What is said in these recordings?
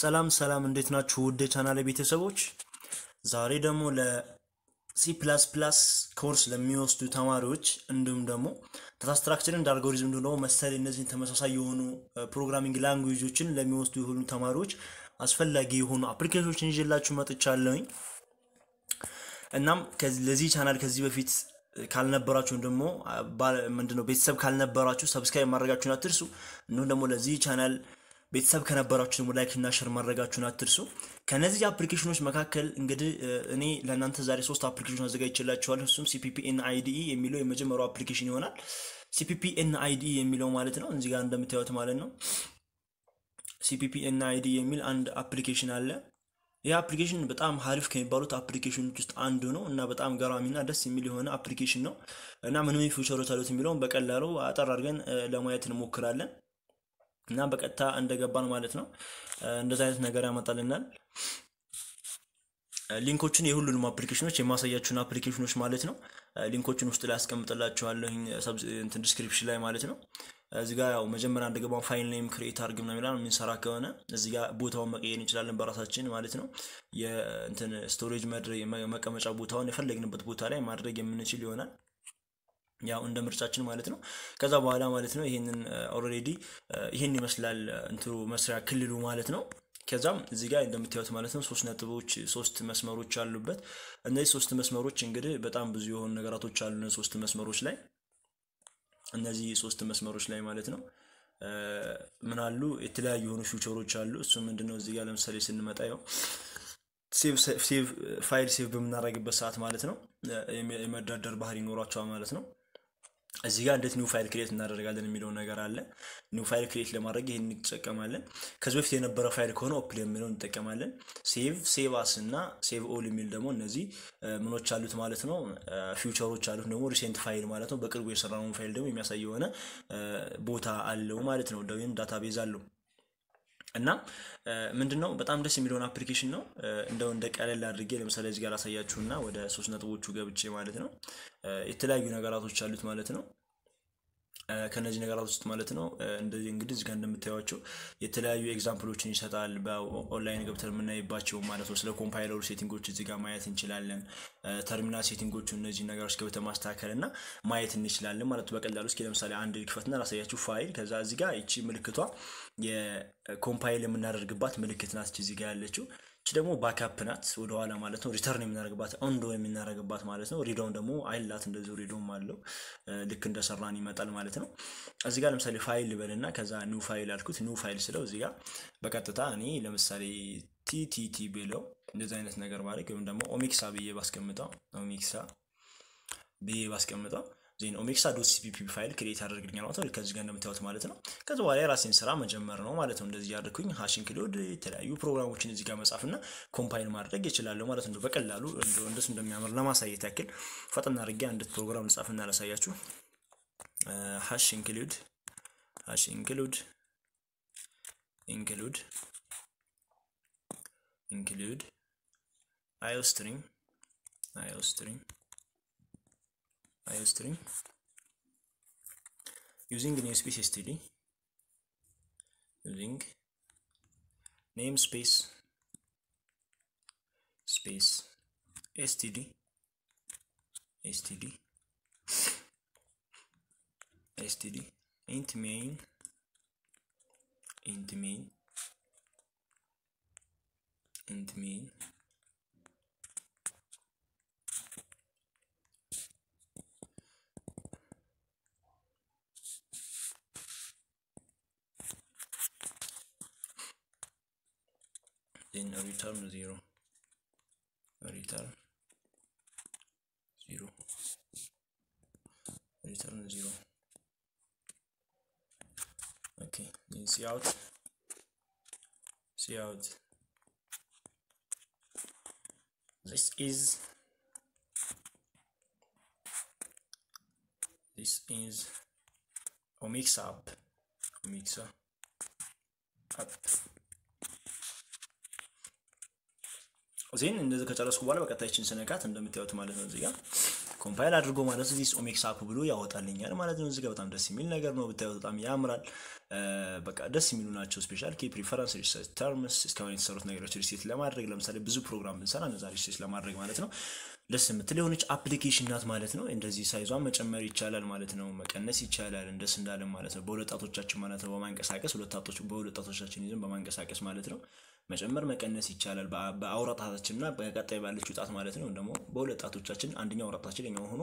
ሰላም ሰላም፣ እንዴት ናችሁ ውድ ቻናል ቤተሰቦች? ዛሬ ደግሞ ለ C plus plus course ለሚወስዱ ተማሪዎች እንዲሁም ደግሞ data structure and algorithm እንዲሁም ደግሞ መሰል እነዚህን ተመሳሳይ የሆኑ programming language ኦችን ለሚወስዱ የሆኑ ተማሪዎች አስፈላጊ የሆኑ application ኦችን ይዤላችሁ መጥቻለሁኝ። እናም ለዚህ ቻናል ከዚህ በፊት ካልነበራችሁም ደግሞ ምንድነው ቤተሰብ ካልነበራችሁ subscribe ማድረጋችሁን አትርሱ። እንዲሁም ደግሞ ለዚህ ቻናል ቤተሰብ ከነበራችሁ ደግሞ like እና share ማድረጋችሁን አትርሱ። ከነዚህ application ኦች መካከል እንግዲህ እኔ ለእናንተ ዛሬ ሶስት application አዘጋጅቼላችኋለሁ። እሱም CppN IDE የሚለው የመጀመሪያው application ይሆናል። CppN IDE የሚለው ማለት ነው እዚህ ጋር እንደምታዩት ማለት ነው። CppN IDE የሚል አንድ application አለ። ይህ application በጣም ሀሪፍ ከሚባሉት application ኦች ውስጥ አንዱ ነው እና በጣም ገራሚና ደስ የሚል የሆነ application ነው እና ምን ምን feature ኦች አሉት የሚለውን በቀላሉ አጠር አድርገን ለማየት እንሞክራለን እና በቀጥታ እንደገባን ማለት ነው እንደዚህ አይነት ነገር ያመጣልናል። link ኦቹን የሁሉንም application ኦች የማሳያችሁን application ኦች ማለት ነው link ኦቹን ውስጥ ላይ አስቀምጥላችኋለሁ description ላይ ማለት ነው። እዚህ ጋር ያው መጀመሪያ እንደገባው file name create አድርግ ምናምን ይላል። የምንሰራ ከሆነ እዚህ ጋር ቦታውን መቀየር እንችላለን በራሳችን ማለት ነው። የእንትን storage መቀመጫ ቦታውን የፈለግንበት ቦታ ላይ ማድረግ የምንችል ይሆናል። ያው እንደ ምርጫችን ማለት ነው። ከዛ በኋላ ማለት ነው ይሄንን already ይሄን ይመስላል እንትኑ መስሪያ ክልሉ ማለት ነው። ከዛም እዚህ ጋር እንደምታዩት ማለት ነው ሶስት ነጥቦች ሶስት መስመሮች አሉበት። እነዚህ ሶስት መስመሮች እንግዲህ በጣም ብዙ የሆኑ ነገራቶች አሉ ሶስት መስመሮች ላይ እነዚህ ሶስት መስመሮች ላይ ማለት ነው ምን የተለያዩ የሆኑ feature ኦች አሉ። እሱ ምንድነው እዚህ ጋር ለምሳሌ ስንመጣ ያው file save በምናደርግበት ሰዓት ማለት ነው የመደርደር ባህሪ ይኖሯቸዋል ማለት ነው። እዚህ ጋር እንዴት new file create እናደርጋለን የሚለው ነገር አለ። new file create ለማድረግ ይህን እንጠቀማለን። ከዚህ በፊት የነበረ ፋይል ከሆነ open የሚለውን እንጠቀማለን። save save as እና save all የሚል ደግሞ እነዚህ ምኖች አሉት ማለት ነው። feature ኦች አሉት ደግሞ recent file ማለት ነው። በቅርቡ የሰራነውን ፋይል ደግሞ የሚያሳይ የሆነ ቦታ አለው ማለት ነው። ወይም database አለው። እና ምንድነው በጣም ደስ የሚለውን application ነው። እንደው እንደ ቀለል አድርጌ ለምሳሌ እዚህ ጋር አሳያችሁና ወደ ሶስት ነጥቦቹ ገብቼ ማለት ነው የተለያዩ ነገራቶች አሉት ማለት ነው። ከነዚህ ነገራት ውስጥ ማለት ነው እንደዚህ እንግዲህ እዚህ ጋር እንደምታዩቸው የተለያዩ example ኦችን ይሰጣል። በኦንላይን ገብተን የምናይባቸው ማለት ነው። ስለ compiler ኡ setting ኦች እዚህ ጋር ማየት እንችላለን። terminal setting ኦቹ እነዚህ ነገሮች ገብተን ማስተካከል እና ማየት እንችላለን ማለት በቀላሉ። እስኪ ለምሳሌ አንድ ክፈትና ላሳያችሁ ፋይል። ከዛ እዚህ ጋር ይቺ ምልክቷ የ compile የምናደርግባት ምልክት ናት እዚህ ጋር ያለችው። ደግሞ backup ናት ወደኋላ ማለት ነው። return የምናደርግባት undo የምናደርግባት ማለት ነው። redo ን ደግሞ አይላት እንደዚሁ redo ም አለው ልክ እንደሰራን ይመጣል ማለት ነው። እዚህ ጋር ለምሳሌ ፋይል ልበልና ከዛ new file አልኩት። new file ስለው እዚህ ጋር በቀጥታ እኔ ለምሳሌ TTT ብለው እንደዚህ አይነት ነገር ማድረግ ወይም ደግሞ ኦሜክሳ ብዬ ባስቀምጠው ኦሜክሳ ብዬ ባስቀምጠው then ኦሜክሳ dot cpp file create ያደርግልኛል ማለት ነው። ከዚህ ጋር እንደምታዩት ማለት ነው። ከዚ በኋላ የራሴን ስራ መጀመር ነው ማለት ነው። እንደዚህ ያደርኩኝ hash include የተለያዩ ፕሮግራሞችን እዚህ ጋር መጻፍ እና compile ማድረግ ይችላለሁ ማለት ነው። በቀላሉ እንደሱ እንደሚያምር ለማሳየት ያክል ፈጠን አድርጌ አንድ ፕሮግራም ልጻፍና ላሳያችሁ። hash include hash include include include iostream iostream iostream using namespace std using namespace space std std std int main int main int main then return zero. Return zero. Return zero. Okay then see out. See out. This is this is omixa app Omexa app ዜን እንደዚህ ከጨረስኩ በኋላ በቀጣይችን ስነካት እንደምታዩት ማለት ነው እዚህ ጋር compile አድርጎ ማለት this Omexa app ብሎ ያወጣልኛል ማለት ነው። እዚህ ጋር በጣም ደስ የሚል ነገር ነው ብታዩት፣ በጣም ያምራል። በቃ ደስ የሚሉ ናቸው። special key preference reset terms እስካሁን የተሰሩት ነገሮች reset ለማድረግ ለምሳሌ ብዙ ፕሮግራም ብንሰራ እነዛ reset ለማድረግ ማለት ነው ደስ የምትል የሆነች አፕሊኬሽን ናት ማለት ነው። እንደዚህ size ኧን መጨመር ይቻላል ማለት ነው፣ መቀነስ ይቻላል እንደስ እንዳለን ማለት ነው። በሁለት ጣቶቻችን ማለት ነው በማንቀሳቀስ ሁለት ጣቶች በሁለት ጣቶቻችን ይዘን በማንቀሳቀስ ማለት ነው መጨመር መቀነስ ይቻላል። በአውራ ጣታችን እና በቀጣይ ባለችው ጣት ማለት ነው። ደግሞ በሁለት ጣቶቻችን አንደኛው አውራ ጣታችን ኛው ሆኖ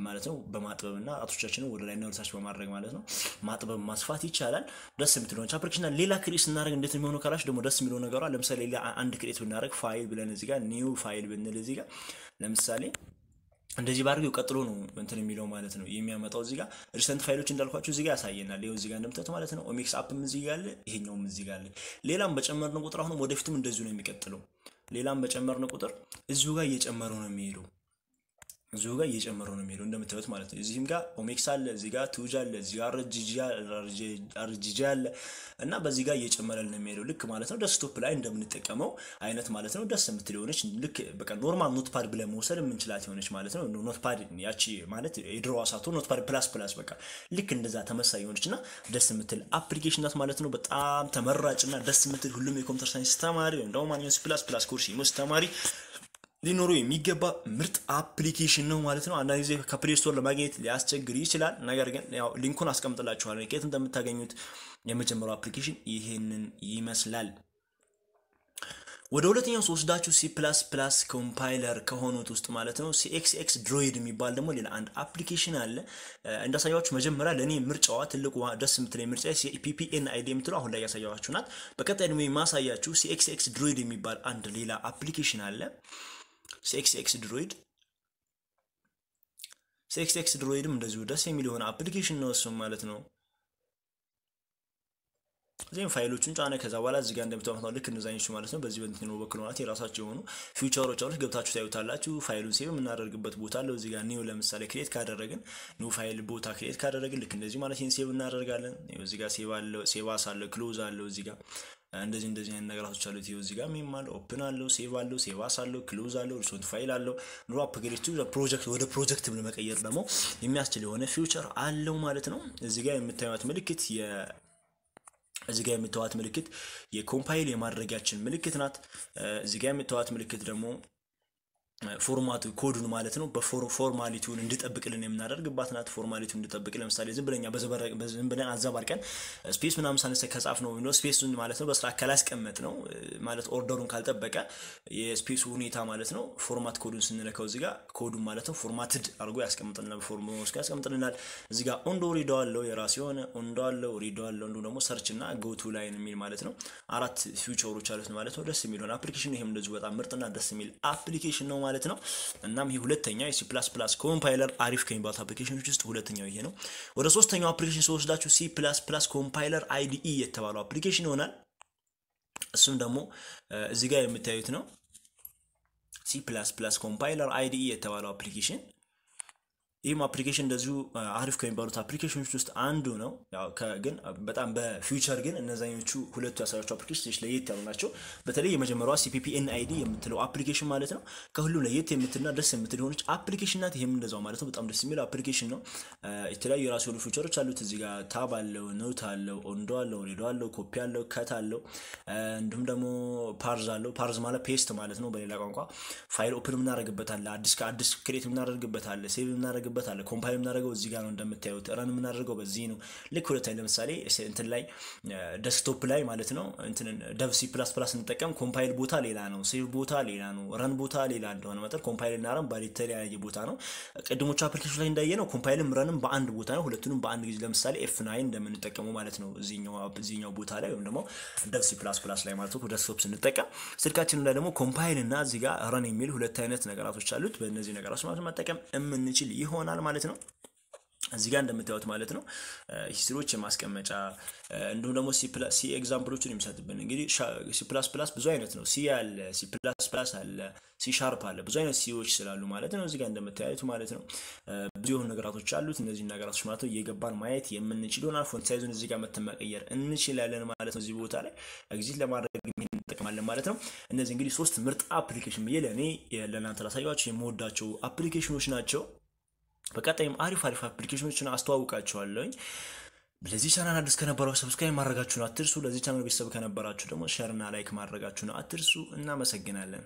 ማለት ነው በማጥበብ እና ጣቶቻችንን ወደ ላይና ወደታች በማድረግ ማለት ነው ማጥበብ ማስፋት ይቻላል። ደስ የምትል የሆነች አፕሊኬሽን ሌላ create ስናደርግ እንዴት የሚሆኑ ካላች ደግሞ ደስ የሚለው ነገሯ ለምሳሌ ሌላ አንድ create ብናደርግ ፋይል ብለን እዚህ new file ብንል እዚህ ለምሳሌ እንደዚህ ባድርገው ቀጥሎ ነው እንትን የሚለው ማለት ነው የሚያመጣው። እዚህ ጋር recent ፋይሎች እንዳልኳቸው እዚህ ያሳየናል። ይኸው እዚህ እንደምታዩት ማለት ነው Omexa app ም እዚህ አለ፣ ይሄኛውም እዚህ አለ። ሌላም በጨመርን ቁጥር አሁንም ወደፊትም እንደዚሁ ነው የሚቀጥለው። ሌላም በጨመርን ቁጥር እዚሁ ጋር እየጨመረው ነው የሚሄደው እዚሁ ጋር እየጨመረው ነው የሚሄደው እንደምታዩት ማለት ነው። እዚህም ጋር Omexa አለ፣ እዚህ ጋር ቱጅ አለ፣ እዚህ ጋር አርጂጂ አለ እና በዚህ ጋር እየጨመረ ነው የሚሄደው ልክ ማለት ነው desktop ላይ እንደምንጠቀመው አይነት ማለት ነው። ደስ የምትል የሆነች ልክ በቃ normal Notepad ብለን መውሰድ የምንችላት የሆነች ማለት ነው። Notepad ያቺ ማለት የድሮዋ ሳቶ Notepad plus plus በቃ ልክ እንደዛ ተመሳሳይ የሆነች እና ደስ የምትል አፕሊኬሽን ናት ማለት ነው። በጣም ተመራጭ እና ደስ የምትል ሁሉም የ computer science ተማሪ ወይም ደግሞ ማንኛውም plus plus course ተማሪ ሊኖረው የሚገባ ምርጥ አፕሊኬሽን ነው ማለት ነው። አንዳንድ ጊዜ ከ Play Store ለማግኘት ሊያስቸግር ይችላል። ነገር ግን ያው link ኡን አስቀምጥላችኋለሁ ከየት እንደምታገኙት። የመጀመሪያው አፕሊኬሽን ይሄንን ይመስላል። ወደ ሁለተኛው ስወስዳችሁ C plus plus compiler ከሆኑት ውስጥ ማለት ነው Cxxdroid የሚባል ደግሞ ሌላ አንድ አፕሊኬሽን አለ። እንዳሳያችሁ መጀመሪያ ለእኔ ምርጫዋ ትልቁ ደስ የምትለኝ ምርጫ CppN IDE የምትለው አሁን ላይ ያሳያችሁ ናት። በቀጣይ ደግሞ የማሳያችሁ Cxxdroid የሚባል አንድ ሌላ አፕሊኬሽን አለ። Cxxdroid Cxxdroid ም እንደዚሁ ደስ የሚል የሆነ አፕሊኬሽን ነው እሱም ማለት ነው። እዚህም ፋይሎቹን ጫነ። ከዛ በኋላ እዚህ ጋር እንደምታዩት ልክ እነዛኞቹ ማለት ነው። በዚህ በእንትን ማለት የራሳቸው የሆኑ feature ኦች አሉት። ገብታችሁ ታዩታላችሁ። ፋይሉን save የምናደርግበት ቦታ አለው። እዚህ ጋር new ለምሳሌ create ካደረግን new file ቦታ create ካደረግን ልክ እንደዚህ ማለት ይህን save እናደርጋለን። እዚህ ጋር save አለው፣ save as አለው፣ close አለው። እዚህ ጋር እንደዚህ እንደዚህ አይነት ነገራቶች አሉት። ይኸው እዚህ ጋር ሚም አለው፣ open አለው፣ save አለው፣ save as አለው፣ close አለው፣ recent file አለው። ኑሮ upgrade project ወደ ፕሮጀክት ለመቀየር ደግሞ የሚያስችል የሆነ feature አለው ማለት ነው። እዚህ ጋር የምታዩት ምልክት እዚህ ጋር የምታዩት ምልክት የ compile የማድረጊያችን ምልክት ናት። እዚህ ጋር የምታዩት ምልክት ደግሞ ፎርማቱ ኮዱን ማለት ነው በፎርማሊቲውን እንዲጠብቅልን የምናደርግባት ናት። ፎርማሊቲውን እንዲጠብቅ ለምሳሌ ዝም ብለኛ ዝም ብለን አዘባርቀን ስፔስ ምናምን ሳነሰ ከጻፍ ነው ወይ ስፔሱን ማለት ነው በስራ ካላስቀመጥ ነው ማለት ኦርደሩን ካልጠበቀ የስፔሱ ሁኔታ ማለት ነው ፎርማት ኮዱን ስንለከው እዚህ ጋር ኮዱን ማለት ነው ፎርማትድ አድርጎ ያስቀምጥልናል። ፎርማት ያስቀምጥልናል። እዚህ ጋር ኦንዶ ሪዶ አለው የራሱ የሆነ ኦንዶ አለው ሪዶ አለው እንዲሁም ደግሞ ሰርች እና ጎቱ ላይን የሚል ማለት ነው አራት ፊውቸሮች አሉት ማለት ነው። ደስ የሚለውን አፕሊኬሽን ይህም እንደዚሁ በጣም ምርጥና ደስ የሚል አፕሊኬሽን ነው ማለት ነው። እናም ይሄ ሁለተኛው የ C plus plus compiler አሪፍ ከሚባሉት አፕሊኬሽኖች ውስጥ ሁለተኛው ይሄ ነው። ወደ ሶስተኛው አፕሊኬሽን ስወስዳችሁ C plus plus compiler IDE የተባለው አፕሊኬሽን ይሆናል። እሱም ደግሞ እዚህ ጋር የምታዩት ነው። C plus plus compiler IDE የተባለው አፕሊኬሽን ይህም አፕሊኬሽን እንደዚሁ አሪፍ ከሚባሉት አፕሊኬሽኖች ውስጥ አንዱ ነው። ግን በጣም በ feature ግን እነዛኞቹ ሁለቱ ያሳያቸው አፕሊኬሽኖች ለየት ያሉ ናቸው። በተለይ የመጀመሪያዋ CppN IDE የምትለው አፕሊኬሽን ማለት ነው ከሁሉም ለየት የምትልና ደስ የምትል የሆነች አፕሊኬሽን ናት። ይህም እንደዛው ማለት ነው በጣም ደስ የሚል አፕሊኬሽን ነው። የተለያዩ የራሱ የሆኑ feature ኦች አሉት። እዚህ ጋር tab አለው፣ note አለው፣ undo አለው፣ redo አለው፣ ኮፒ አለው፣ cut አለው፣ እንዲሁም ደግሞ parse አለው። parse ማለት paste ማለት ነው በሌላ ቋንቋ። file open የምናደርግበት አለ፣ አዲስ ከአዲስ create የምናደርግበት አለ፣ save የምናደርግ የምናደርግበት አለ። compile የምናደርገው እዚህ ጋር ነው እንደምታዩት። run የምናደርገው በዚህ ነው። ልክ ሁለታዊ ለምሳሌ እንትን ላይ desktop ላይ ማለት ነው እንትን Dev C plus plus እንጠቀም compile ቦታ ሌላ ነው፣ save ቦታ ሌላ ነው፣ run ቦታ ሌላ እንደሆነ መጠን compile እና run በተለያየ ቦታ ነው። ቅድሞቹ አፕሊኬሽን ላይ እንዳየ ነው compile ም run ም በአንድ ቦታ ነው። ሁለቱንም በአንድ ጊዜ ለምሳሌ F nine እንደምንጠቀመው ማለት ነው እዚኛው ቦታ ላይ ወይም ደግሞ Dev C plus plus ላይ ማለት ነው desktop ስንጠቀም ስልካችን ላይ ደግሞ compile እና እዚህ ጋር run የሚል ሁለት አይነት ነገራቶች አሉት። በእነዚህ ነገራቶች ማለት መጠቀም የምንችል ይሆናል ማለት ነው። እዚህ ጋር እንደምታዩት ማለት ነው history ዎች የማስቀመጫ እንዲሁም ደግሞ C example ኦችን የሚሰጥብን እንግዲህ C plus plus ብዙ አይነት ነው። C አለ፣ C plus plus አለ፣ C sharp አለ። ብዙ አይነት C ዎች ስላሉ ማለት ነው። እዚህ ጋር እንደምታዩት ማለት ነው ብዙ የሆኑ ነገራቶች አሉት። እነዚህ ነገራቶች ማለት ነው እየገባን ማየት የምንችል ይሆናል። font size ኡን እዚህ ጋር መጥተን መቀየር እንችላለን ማለት ነው። እዚህ ቦታ ላይ exit ለማድረግ እንጠቀማለን ማለት ነው። እነዚህ እንግዲህ ሶስት ምርጥ አፕሊኬሽን ብዬ ለእኔ ለእናንተ ላሳያችሁ የምወዳቸው አፕሊኬሽኖች ናቸው። በቀጣይም አሪፍ አሪፍ አፕሊኬሽኖችን አስተዋውቃችኋለሁኝ። ለዚህ ቻናል አዲስ ከነበራችሁ subscribe ማድረጋችሁን አትርሱ። ለዚህ ቻናል ቤተሰብ ከነበራችሁ ደግሞ share ና like ማድረጋችሁን አትርሱ። እናመሰግናለን።